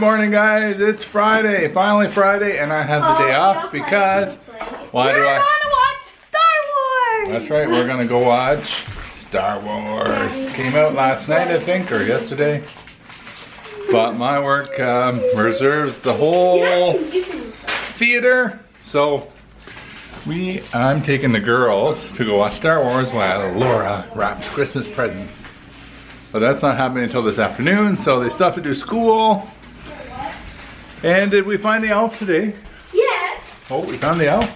Good morning, guys. It's Friday. Finally Friday, and I have the day Oh, off because why do We're I? gonna watch Star Wars. That's right. We're gonna go watch Star Wars. Came out last night, I think, or yesterday. But my work um, reserves the whole theater, so we. I'm taking the girls to go watch Star Wars while Laura wraps Christmas presents. But that's not happening until this afternoon, so they still have to do school. And did we find the elf today? Yes. Oh, we found the elf.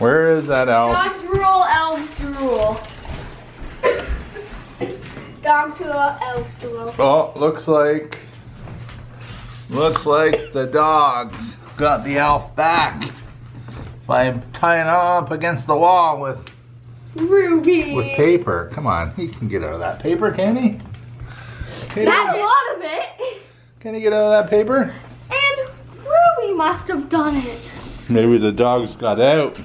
Where is that elf? Dogs rule, elves rule. Dogs rule, elves rule. Oh, looks like looks like the dogs got the elf back by tying up against the wall with Ruby. with paper. Come on, he can get out of that paper, can he? Can That's a he, lot of it. can he get out of that paper? And Ruby must have done it. Maybe the dogs got out,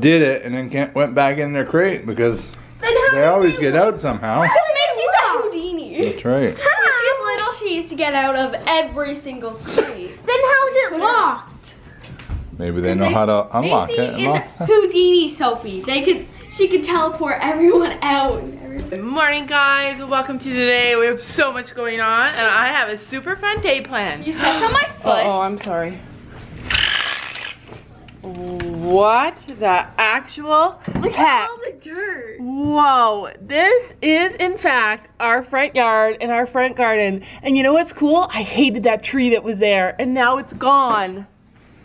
did it, and then can't, went back in their crate because Then how they always get out somehow. Because Macy's a Houdini. That's right. When she was little, she used to get out of every single crate. then how's it locked? Maybe they know how to unlock Macy it. is Unlock- Houdini Sophie. They could, she could teleport everyone out. Good morning guys, welcome to today. We have so much going on and I have a super fun day planned. You stepped on my foot. Oh, I'm sorry. What the actual Look heck? at all the dirt. Whoa, this is in fact our front yard and our front garden. And you know what's cool? I hated that tree that was there and now it's gone.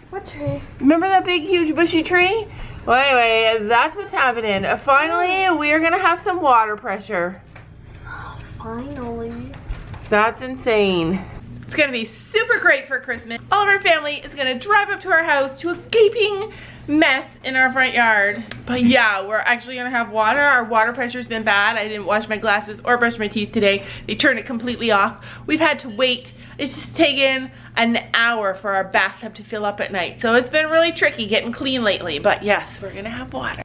What tree? Remember that big huge bushy tree? Well anyway, that's what's happening. Uh, finally, we are gonna have some water pressure. Finally. That's insane. It's gonna be super great for Christmas. All of our family is gonna drive up to our house to a gaping mess in our front yard. But yeah, we're actually gonna have water. Our water pressure's been bad. I didn't wash my glasses or brush my teeth today. They turned it completely off. We've had to wait. It's just taken an hour for our bathtub to fill up at night. So it's been really tricky getting clean lately. But yes, we're gonna have water.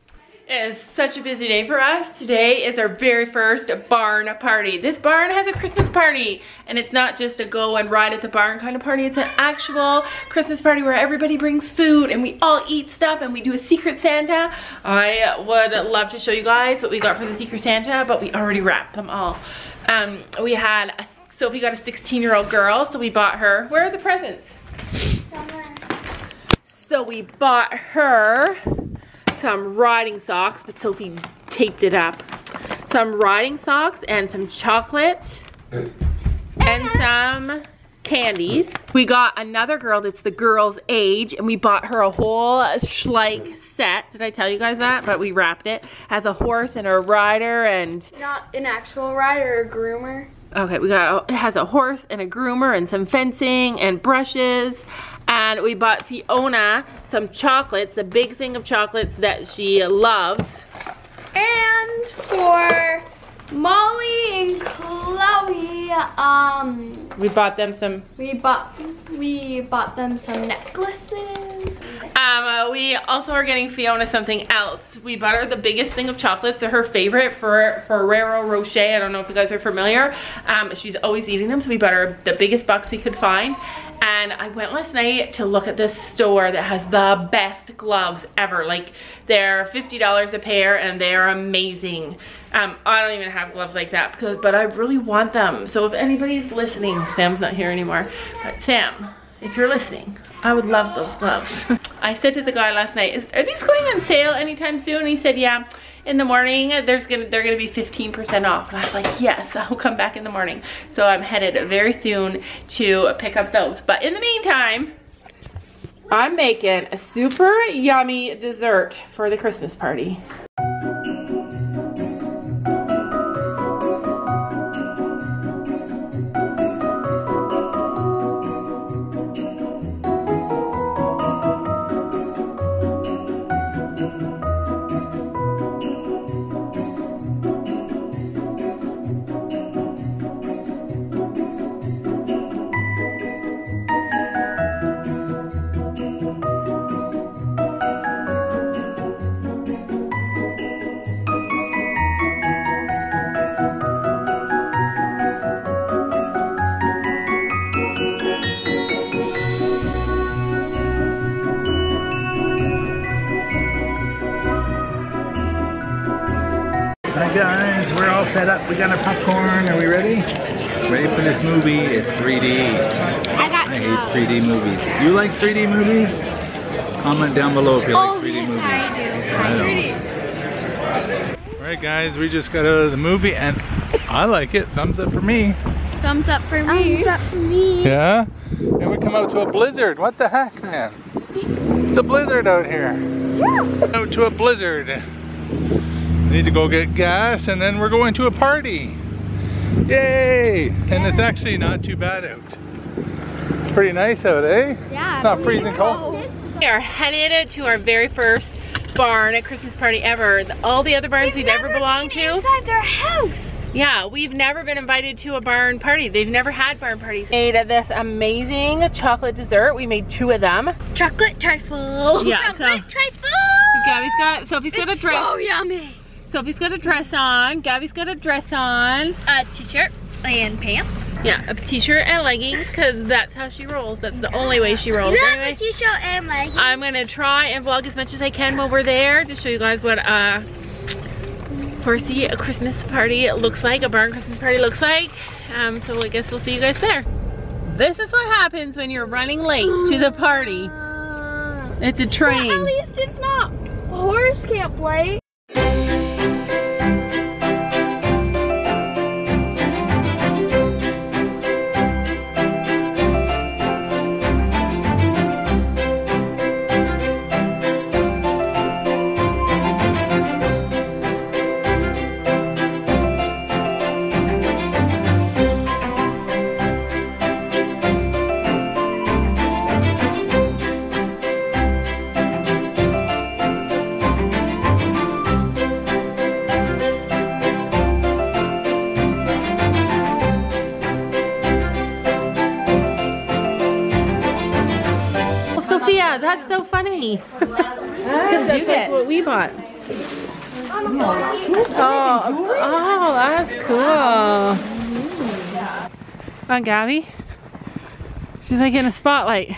It is such a busy day for us. Today is our very first barn party. This barn has a Christmas party and it's not just a go and ride at the barn kind of party. It's an actual Christmas party where everybody brings food and we all eat stuff and we do a secret Santa. I would love to show you guys what we got for the secret Santa, but we already wrapped them all. Um, we had, a, Sophie got a 16 year old girl, so we bought her, where are the presents? So we bought her some riding socks, but Sophie taped it up. Some riding socks and some chocolate and some candies. We got another girl that's the girl's age and we bought her a whole Schleich set. Did I tell you guys that? But we wrapped it. Has a horse and a rider and Not an actual rider or groomer. Okay, we got, a, it has a horse and a groomer and some fencing and brushes. And we bought Fiona some chocolates, a big thing of chocolates that she loves. And for Molly and Chloe, um, We bought them some, we bought we bought them some necklaces. um, uh, we also are getting Fiona something else. We bought her the biggest thing of chocolates. They're her favorite for Ferrero Rocher. I don't know if you guys are familiar. Um, she's always eating them, so we bought her the biggest box we could find. And I went last night to look at this store that has the best gloves ever. Like they're $50 a pair and they are amazing. Um, I don't even have gloves like that because, but I really want them. So if anybody's listening, Sam's not here anymore, but Sam, if you're listening, I would love those gloves. I said to the guy last night, are these going on sale anytime soon? He said, yeah in the morning there's gonna they're gonna be 15% off and I was like yes I'll come back in the morning so I'm headed very soon to pick up those but in the meantime I'm making a super yummy dessert for the Christmas party set up. We got our popcorn. Are we ready? Ready for this movie? It's 3D. I got I hate 3D movies. You like 3D movies? Comment down below if you Oh, like 3D yes, movies. I do. I know. Alright guys, we just got out of the movie and I like it. Thumbs up for me. Thumbs up for me. Thumbs up for me. Yeah? And we come out to a blizzard. What the heck, man? It's a blizzard out here. Out to a blizzard. Need to go get gas and then we're going to a party. Yay! And it's actually not too bad out. It's pretty nice out, eh? Yeah. It's not freezing cold. We are headed to our very first barn at Christmas party ever. All the other barns we've, ever belonged to. Inside their house. Yeah, we've never been invited to a barn party. They've never had barn parties. Made this amazing chocolate dessert. We made two of them. Chocolate trifle. Yeah, Chocolate so- trifle. Gabby's got, Sophie's got a It's dress. so yummy. Sophie's got a dress on. Gabby's got a dress on. A t-shirt and pants. Yeah, a t-shirt and leggings because that's how she rolls. That's the only way she rolls. You have Anyway, a t-shirt and leggings. I'm gonna try and vlog as much as I can while we're there to show you guys what uh horsey a Christmas party looks like, a barn Christmas party looks like. Um, so I guess we'll see you guys there. This is what happens when you're running late to the party. It's a But at least it's not horse can't play. That's so funny. Because that's like what we bought. Oh, oh, that's cool. On, Gabby. She's like in a spotlight.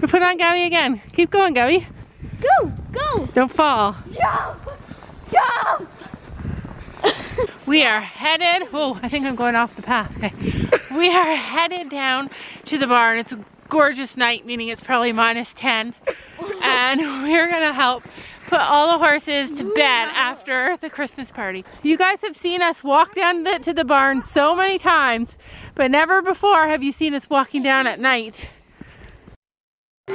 We put on Gabby again. Keep going, Gabby. Go, go, Don't fall. jump, jump. We are headed, oh, I think I'm going off the path. We are headed down to the barn. It's gorgeous night, meaning it's probably minus 10. And we're gonna help put all the horses to bed after the Christmas party. You guys have seen us walk down the, to the barn so many times, but never before have you seen us walking down at night. I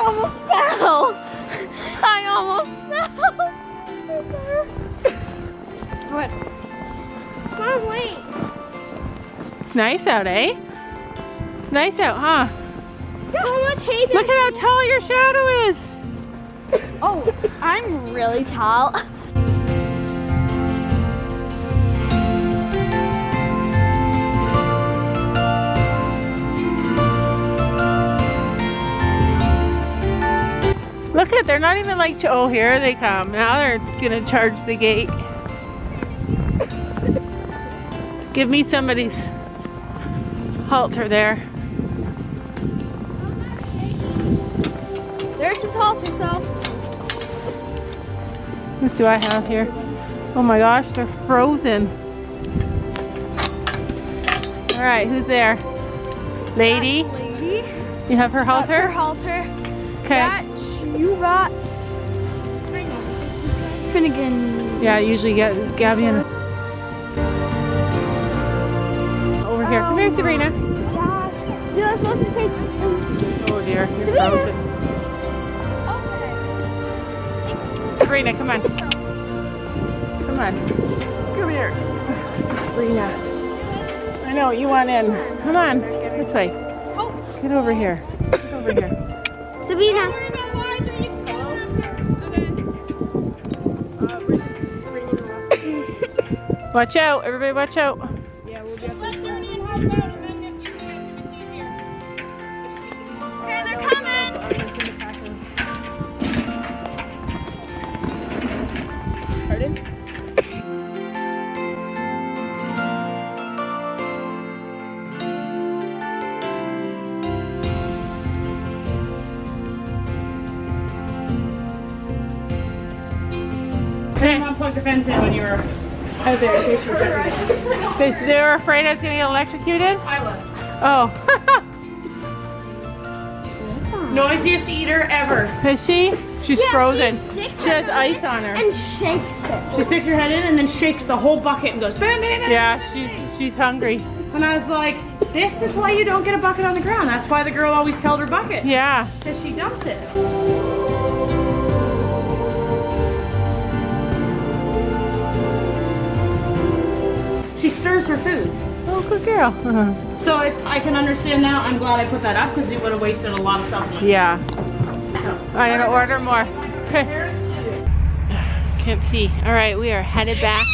almost fell. I almost fell. What? Mom, wait. It's nice out, eh? It's nice out, huh? How much hay Look at how tall your shadow is. Oh, I'm really tall. Look at, they're not even like, oh, here they come. Now they're gonna charge the gate. Give me somebody's halter there. There's his halter, so. What do I have here? Oh my gosh, they're frozen. All right, who's there? Lady, Lady. you have her That's her halter? halter. Okay. That you got. Finnegan. Yeah, I usually get Gabby and here. Come here, Sabrina. Gosh. You're supposed to take. Oh dear, you're frozen. Sabrina, come on. Come on. Come here. Sabrina. I know, you want in. Come on. This way. Get over here. Get over here. Sabrina. Watch out. Everybody watch out. Coming. the fence in when you were out there in. They, they were afraid I was gonna get electrocuted? I was. Oh. Noisiest eater ever. Is she? She's frozen. She She has ice on her. and shakes it. She sticks her head in and then shakes the whole bucket and goes bam, bam, bam. Yeah, she's she's hungry. And I was like, this is why you don't get a bucket on the ground. That's why the girl always held her bucket. Yeah. Because she dumps it. Stirs her food. Oh, good girl. So it's I can understand now. I'm glad I put that up because it would have wasted a lot of supplement. yeah. So. I'm gonna order more. Can't see. All right, we are headed back.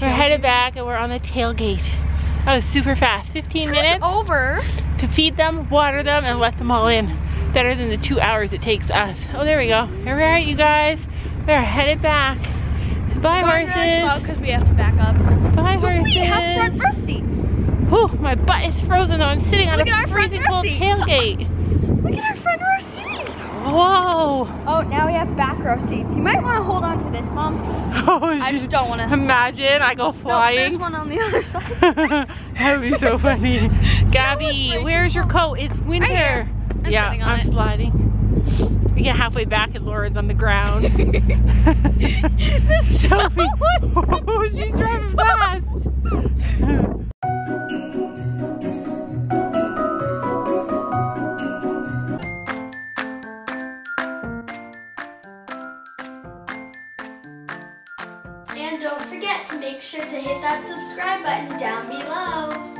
We're headed back and we're on the tailgate. That was super fast. 15 minutes over. to feed them, water them, and let them all in. Better than the two hours it takes us. Oh, there we go. Here we are, you guys. We're headed back. So bye, horses. because we have to back up. Bye, horses. We have front row seats. Whew, my butt is frozen though. I'm sitting on Look a freezing cold seats. tailgate. Look at our front row seats. Whoa. Oh, now we have back row seats. You might want to hold on to this, Mom. Oh, I just don't want to. Imagine I go No, there's one on the other side. that would be so funny. Gabby, where's your coat? It's winter. I'm yeah, I'm it. sliding. We get halfway back and Laura's on the ground. This Sophie. Oh, she's driving fast. And don't forget to make sure to hit that subscribe button down below.